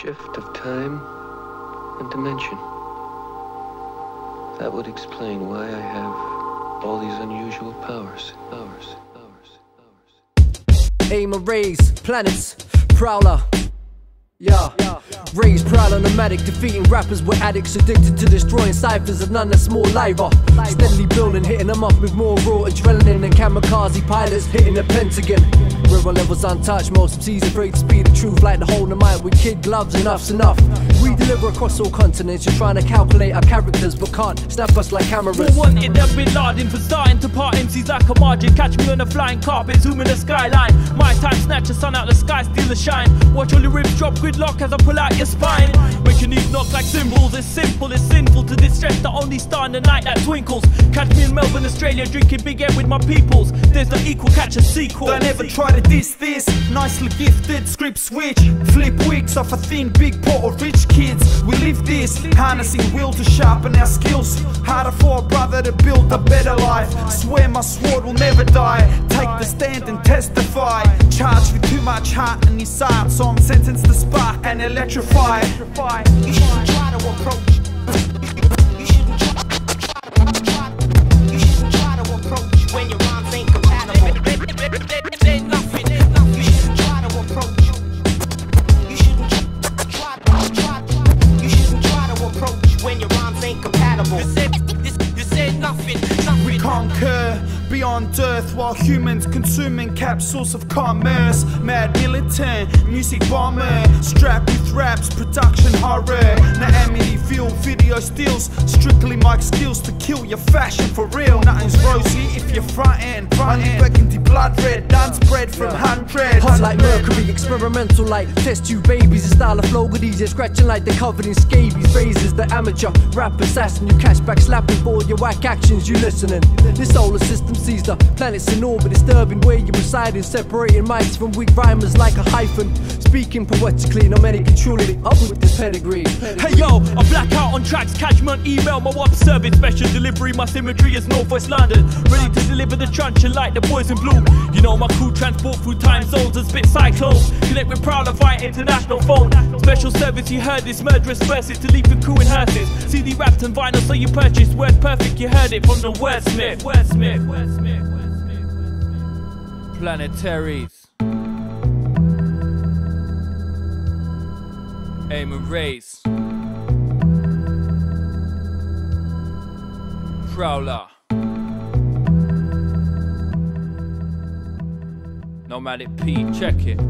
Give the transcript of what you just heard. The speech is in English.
shift of time and dimension. That would explain why I have all these unusual powers. Powers. Powers. Powers. Aim and raise planets, Prowla. Yeah. Raise proud on nomadic, defeating rappers with addicts addicted to destroying ciphers and none that's more liver. Steadily building, hitting them up with more raw adrenaline and kamikaze pilots hitting the pentagon. On levels untouched, most MCs afraid to speak the truth like the whole of mind with kid gloves, enough's enough. We deliver across all continents, you're trying to calculate our characters but can't snap us like cameras. Who wanted them bin Laden for starting to part MCs like a margin? Catch me on a flying carpet, zooming the skyline. My time, snatch the sun out the sky, steal the shine. Watch all your ribs drop, gridlock as I pull out your spine. Making these knock like cymbals, it's simple, it's sinful to distress the only star in the night that twinkles. Catch me in Melbourne, Australia, drinking Big M with my peoples. There's no equal, catch a sequel. Don't ever try to diss this. Nicely gifted, script switch. Flip wigs off a thin, big pot of rich kids. We live this, harnessing will to sharpen our skills. Harder for a brother to build a better life. Swear my sword will never die. Take the stand and testify. Charged with too much heart and his art, so I'm sentenced to spark and electrify. You shouldn't try to approach. You shouldn't try, try, try, you shouldn't try to approach when your rhymes ain't compatible. There's nothing. You shouldn't try to approach. You shouldn't try, try, try, you shouldn't try to approach when your rhymes ain't compatible. You said, you said nothing, nothing. We conquer beyond earth while humans consuming capsules of commerce. Mad militant, music bomber, strapped raps, production horror. Naamity film, video steals, strictly mic skills to kill your fashion for real. Nothing's rosy if you're front end, front end. burgundy blood red, dance spread from hundreds. Hot like mercury, experimental like test tube babies. The style of flow with easier, scratching like they're covered in scabies. Phrases, the amateur rap assassin. You catch back slapping for your whack actions. You listening? This solar system sees the planets in orbit, disturbing where you residing, separating mics from weak rhymers like a hyphen. Speaking poetically, no many can truly up with this pedigree. Hey yo, I'm black out on tracks, catch me on email, my WhatsApp service, special delivery, my symmetry is Northwest London. Ready to deliver the truncheon like the boys in blue. You know my crew transport through time zones and spit cyclones. Connect with Prowla via international phone. Special service, you heard this murderous verses to leave the crew in hearses. CD wrapped and vinyl, so you purchased word perfect, you heard it from the wordsmith. Wordsmith, wordsmith, wordsmith. Planetaries. Aim and Raise. Prowla. Nomadic P, check it.